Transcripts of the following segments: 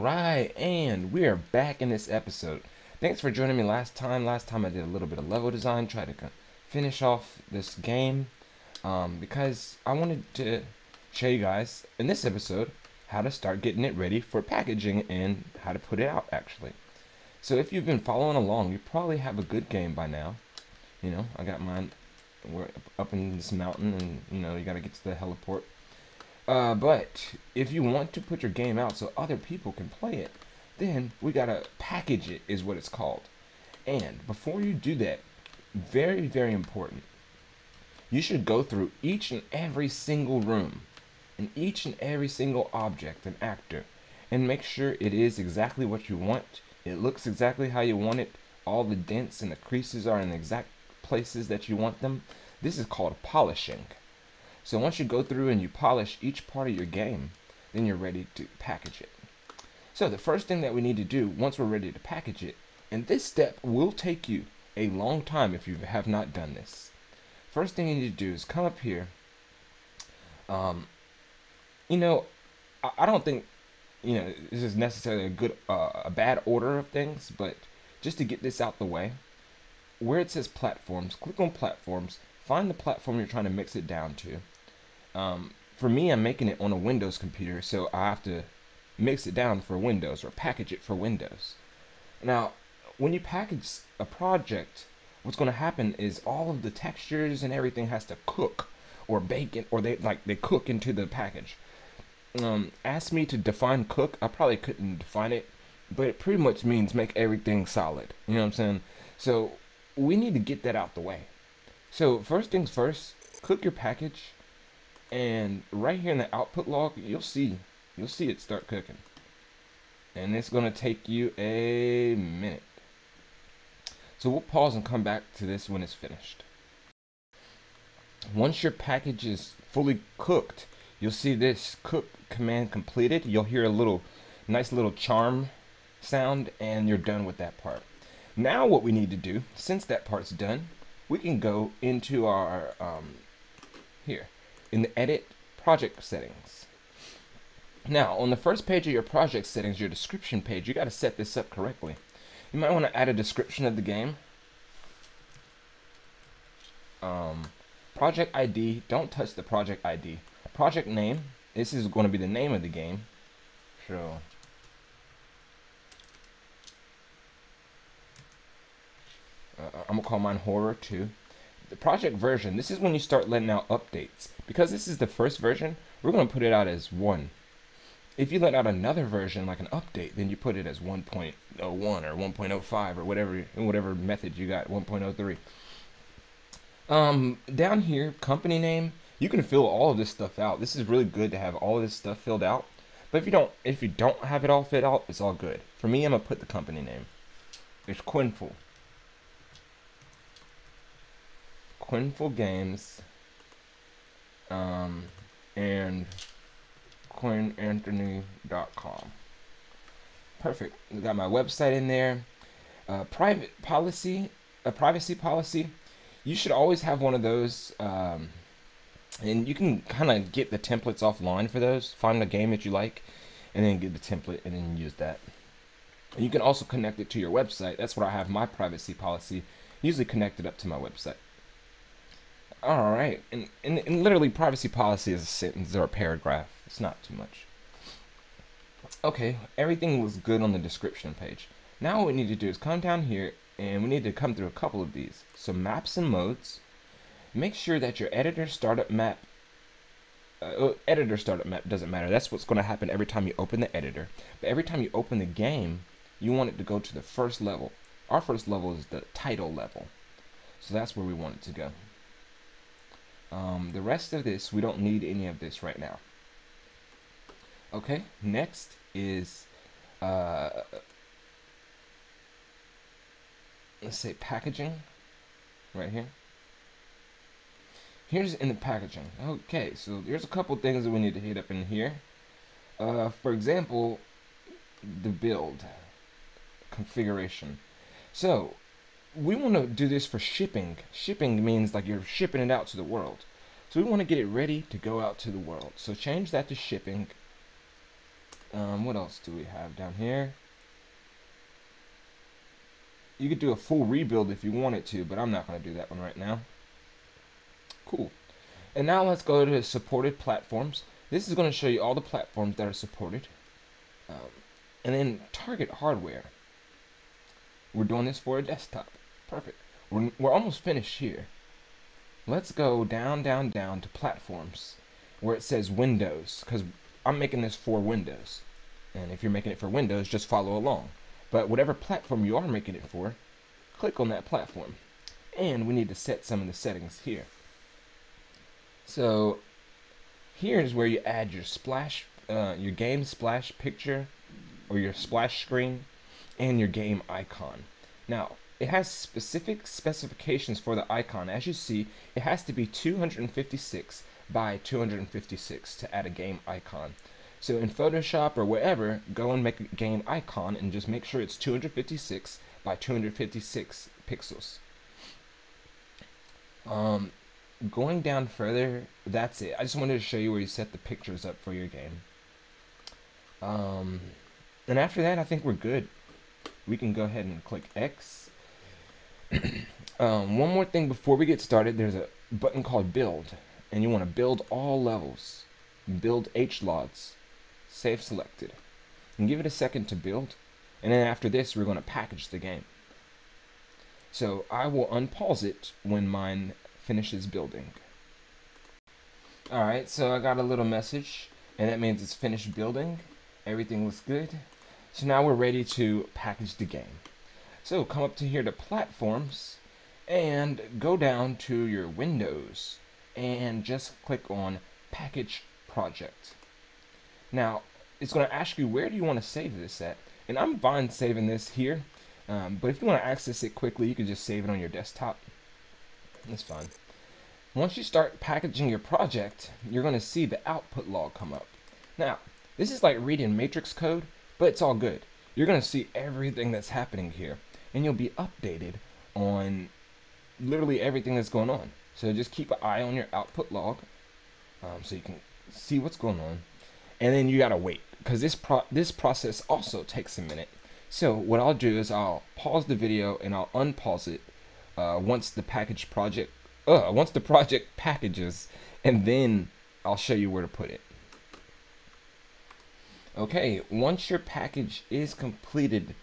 Alright, and we are back in this episode. Thanks for joining me last time. Last time I did a little bit of level design, try to finish off this game. Um, because I wanted to show you guys, in this episode, how to start getting it ready for packaging and how to put it out, actually. So if you've been following along, you probably have a good game by now. You know, I got mine we're up in this mountain and, you know, you gotta get to the heliport. Uh, but if you want to put your game out so other people can play it, then we gotta package it, is what it's called. And before you do that, very, very important, you should go through each and every single room and each and every single object and actor and make sure it is exactly what you want. It looks exactly how you want it. All the dents and the creases are in the exact places that you want them. This is called polishing. So once you go through and you polish each part of your game, then you're ready to package it. So the first thing that we need to do once we're ready to package it, and this step will take you a long time if you have not done this. First thing you need to do is come up here. Um, you know, I, I don't think you know this is necessarily a good uh, a bad order of things, but just to get this out the way, where it says platforms, click on platforms, find the platform you're trying to mix it down to. Um, for me, I'm making it on a Windows computer, so I have to mix it down for Windows or package it for Windows. Now, when you package a project, what's going to happen is all of the textures and everything has to cook or bake it, or they like they cook into the package. Um, ask me to define cook, I probably couldn't define it, but it pretty much means make everything solid. You know what I'm saying? So we need to get that out the way. So first things first, cook your package and right here in the output log, you'll see, you'll see it start cooking. And it's gonna take you a minute. So we'll pause and come back to this when it's finished. Once your package is fully cooked, you'll see this cook command completed. You'll hear a little, nice little charm sound and you're done with that part. Now what we need to do, since that part's done, we can go into our, um, here, in the edit project settings. Now, on the first page of your project settings, your description page, you got to set this up correctly. You might want to add a description of the game. Um, project ID, don't touch the project ID. Project name, this is going to be the name of the game. So, uh, I'm going to call mine Horror 2 the project version, this is when you start letting out updates. Because this is the first version, we're going to put it out as 1. If you let out another version, like an update, then you put it as 1.01 or 1.05 or whatever, whatever method you got, 1.03. Um, down here, company name, you can fill all of this stuff out. This is really good to have all this stuff filled out. But if you don't, if you don't have it all filled out, it's all good. For me, I'm gonna put the company name. It's Quinnful. Quinnful Games, um, and QuinnAnthony.com. Perfect. We got my website in there. Uh, private policy, a privacy policy. You should always have one of those. Um, and you can kind of get the templates offline for those. Find a game that you like, and then get the template, and then use that. You can also connect it to your website. That's where I have my privacy policy usually connected up to my website. All right, and, and, and literally privacy policy is a sentence or a paragraph. It's not too much. Okay, everything was good on the description page. Now what we need to do is come down here and we need to come through a couple of these. So maps and modes. Make sure that your editor startup map uh, uh editor startup map doesn't matter. That's what's going to happen every time you open the editor. But every time you open the game, you want it to go to the first level. Our first level is the title level. So that's where we want it to go. Um, the rest of this, we don't need any of this right now. Okay, next is, uh, let's say packaging, right here. Here's in the packaging. Okay, so there's a couple things that we need to hit up in here. Uh, for example, the build configuration. So we want to do this for shipping. Shipping means like you're shipping it out to the world. So we want to get it ready to go out to the world. So change that to shipping. Um, what else do we have down here? You could do a full rebuild if you wanted to, but I'm not going to do that one right now. Cool. And now let's go to supported platforms. This is going to show you all the platforms that are supported. Um, and then target hardware. We're doing this for a desktop. Perfect. We're, we're almost finished here. Let's go down, down, down to platforms where it says Windows because I'm making this for Windows. And if you're making it for Windows, just follow along. But whatever platform you are making it for, click on that platform. And we need to set some of the settings here. So here is where you add your splash, uh, your game splash picture or your splash screen and your game icon. Now, it has specific specifications for the icon. As you see, it has to be 256 by 256 to add a game icon. So in Photoshop or wherever, go and make a game icon and just make sure it's 256 by 256 pixels. Um, going down further, that's it. I just wanted to show you where you set the pictures up for your game. Um, and after that, I think we're good. We can go ahead and click X. um, one more thing before we get started, there's a button called Build. And you want to build all levels. Build HLODs save selected, and give it a second to build. And then after this, we're going to package the game. So I will unpause it when mine finishes building. Alright, so I got a little message, and that means it's finished building. Everything looks good. So now we're ready to package the game. So come up to here to platforms, and go down to your windows, and just click on package project. Now, it's going to ask you where do you want to save this at. And I'm fine saving this here. Um, but if you want to access it quickly, you can just save it on your desktop. That's fine. Once you start packaging your project, you're going to see the output log come up. Now, this is like reading matrix code, but it's all good. You're going to see everything that's happening here. And you'll be updated on literally everything that's going on. So just keep an eye on your output log um, so you can see what's going on and then you gotta wait because this pro this process also takes a minute. So what I'll do is I'll pause the video and I'll unpause it uh, once the package project uh, once the project packages, and then I'll show you where to put it. Okay, once your package is completed,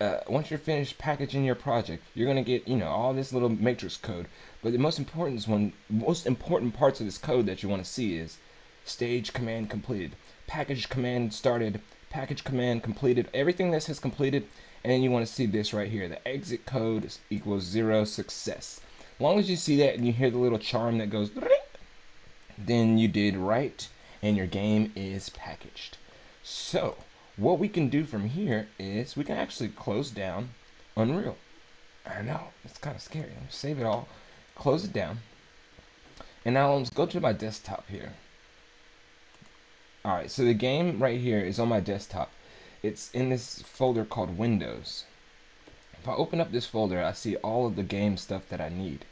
uh, once you're finished packaging your project, you're gonna get you know all this little matrix code. But the most important one, most important parts of this code that you want to see is stage command completed package command started, package command completed, everything that says completed, and you want to see this right here. The exit code equals zero success. As long as you see that and you hear the little charm that goes, then you did right and your game is packaged. So what we can do from here is we can actually close down Unreal. I know, it's kind of scary. I'm save it all, close it down. And now let's go to my desktop here. Alright, so the game right here is on my desktop. It's in this folder called Windows. If I open up this folder, I see all of the game stuff that I need.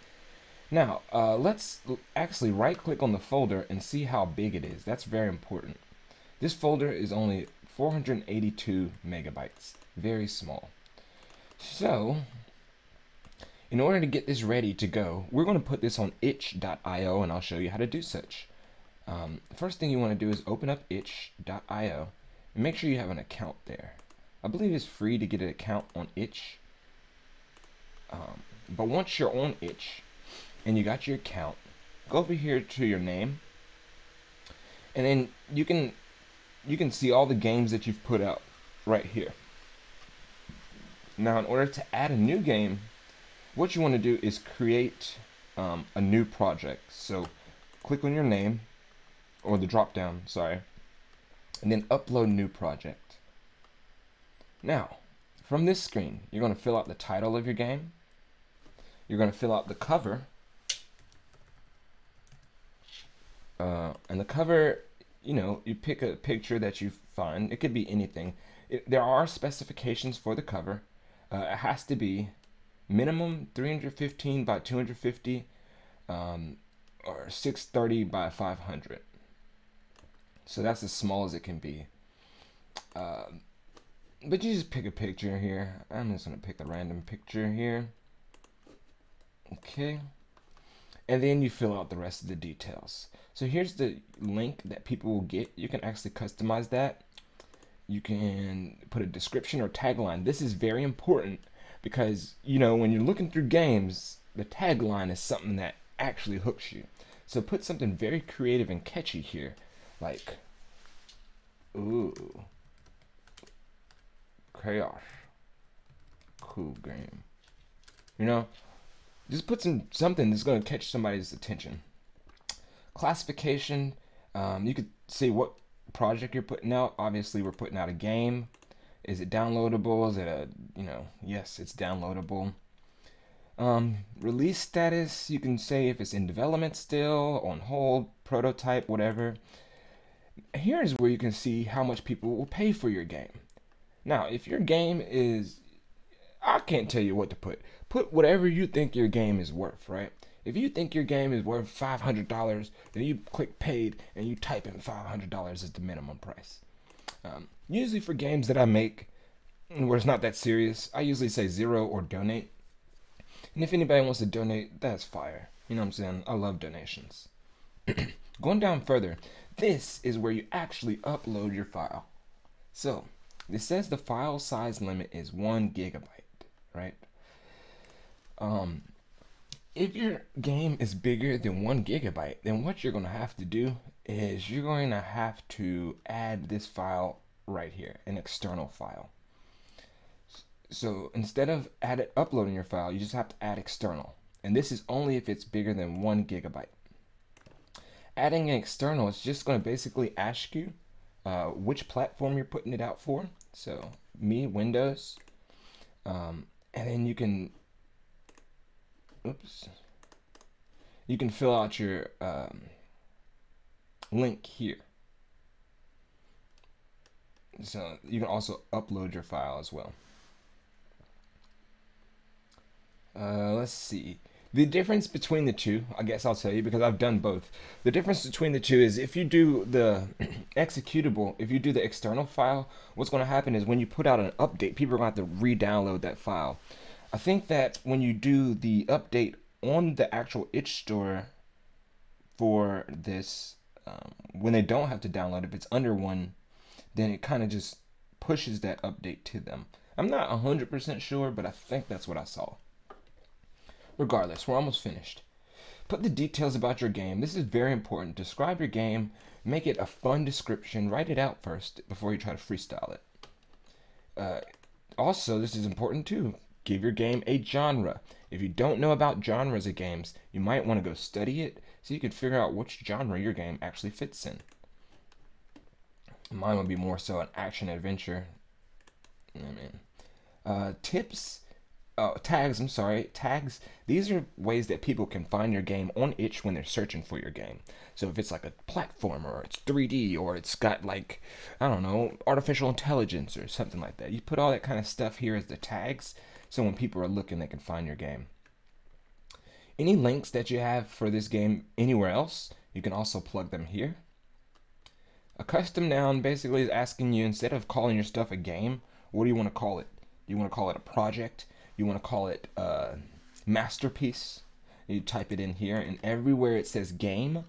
Now, uh, let's actually right click on the folder and see how big it is. That's very important. This folder is only 482 megabytes. Very small. So, in order to get this ready to go, we're going to put this on itch.io and I'll show you how to do such. Um, the first thing you want to do is open up itch.io and make sure you have an account there. I believe it's free to get an account on itch. Um, but once you're on itch and you got your account, go over here to your name and then you can you can see all the games that you've put out right here. Now in order to add a new game, what you want to do is create um, a new project. So click on your name or the drop down, sorry, and then upload new project. Now, from this screen, you're going to fill out the title of your game. You're going to fill out the cover. Uh, and the cover, you know, you pick a picture that you find. It could be anything. It, there are specifications for the cover. Uh, it has to be minimum 315 by 250 um, or 630 by 500. So that's as small as it can be. Uh, but you just pick a picture here. I'm just gonna pick a random picture here. Okay. And then you fill out the rest of the details. So here's the link that people will get. You can actually customize that. You can put a description or tagline. This is very important because, you know, when you're looking through games, the tagline is something that actually hooks you. So put something very creative and catchy here. Like, ooh, chaos, cool game. You know, just put some something that's going to catch somebody's attention. Classification, um, you could say what project you're putting out. Obviously, we're putting out a game. Is it downloadable? Is it a, you know, yes, it's downloadable. Um, release status, you can say if it's in development still, on hold, prototype, whatever. Here's where you can see how much people will pay for your game. Now, if your game is, I can't tell you what to put. Put whatever you think your game is worth, right? If you think your game is worth $500, then you click paid and you type in $500 as the minimum price. Um, usually for games that I make where it's not that serious, I usually say zero or donate. And if anybody wants to donate, that's fire. You know what I'm saying? I love donations. Going down further, this is where you actually upload your file. So, it says the file size limit is one gigabyte, right? Um, if your game is bigger than one gigabyte, then what you're going to have to do is you're going to have to add this file right here, an external file. So instead of add uploading your file, you just have to add external. And this is only if it's bigger than one gigabyte. Adding an external is just going to basically ask you uh, which platform you're putting it out for. So me, Windows. Um, and then you can, oops, you can fill out your um, link here. So you can also upload your file as well. Uh, let's see. The difference between the two, I guess I'll tell you because I've done both. The difference between the two is if you do the executable, if you do the external file, what's going to happen is when you put out an update, people are going to have to re-download that file. I think that when you do the update on the actual itch store for this, um, when they don't have to download, if it's under one, then it kind of just pushes that update to them. I'm not 100% sure, but I think that's what I saw. Regardless, we're almost finished. Put the details about your game. This is very important. Describe your game. Make it a fun description. Write it out first before you try to freestyle it. Uh, also, this is important too. Give your game a genre. If you don't know about genres of games, you might want to go study it so you can figure out which genre your game actually fits in. Mine would be more so an action adventure. I mean, uh, tips uh, tags, I'm sorry, tags, these are ways that people can find your game on itch when they're searching for your game. So if it's like a platformer or it's 3D or it's got like, I don't know, artificial intelligence or something like that. You put all that kind of stuff here as the tags so when people are looking, they can find your game. Any links that you have for this game anywhere else, you can also plug them here. A custom noun basically is asking you, instead of calling your stuff a game, what do you want to call it? Do you want to call it a project? You want to call it uh, masterpiece, you type it in here, and everywhere it says game,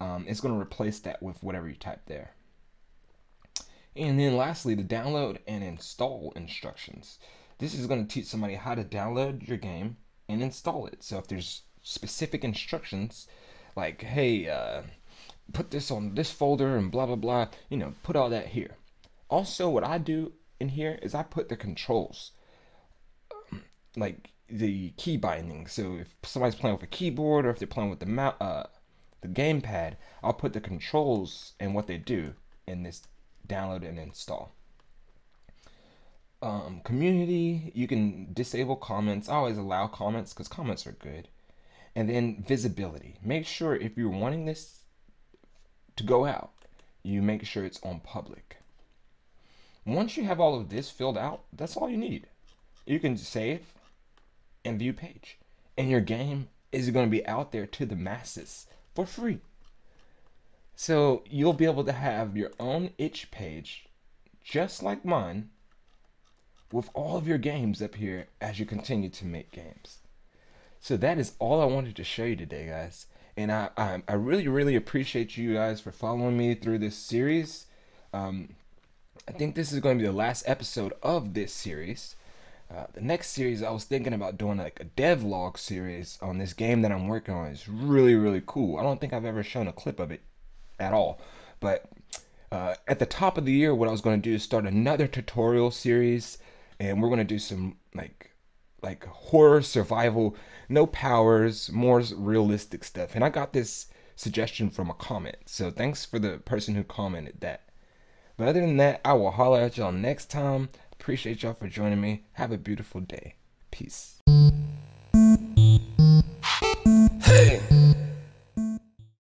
um, it's going to replace that with whatever you type there. And then lastly, the download and install instructions. This is going to teach somebody how to download your game and install it. So if there's specific instructions, like, hey, uh, put this on this folder and blah, blah, blah, you know, put all that here. Also, what I do in here is I put the controls like the key binding. So if somebody's playing with a keyboard or if they're playing with the mouse, uh, the gamepad, I'll put the controls and what they do in this download and install. Um, community, you can disable comments. I always allow comments because comments are good. And then visibility. Make sure if you're wanting this to go out, you make sure it's on public. Once you have all of this filled out, that's all you need. You can save and view page. And your game is going to be out there to the masses for free. So you'll be able to have your own itch page just like mine with all of your games up here as you continue to make games. So that is all I wanted to show you today, guys. And I, I, I really, really appreciate you guys for following me through this series. Um, I think this is going to be the last episode of this series. Uh, the next series, I was thinking about doing like a devlog series on this game that I'm working on. It's really, really cool. I don't think I've ever shown a clip of it at all. But uh, at the top of the year, what I was going to do is start another tutorial series, and we're going to do some like like horror survival, no powers, more realistic stuff. And I got this suggestion from a comment, so thanks for the person who commented that. But other than that, I will holler at y'all next time. Appreciate y'all for joining me. Have a beautiful day. Peace. Hey.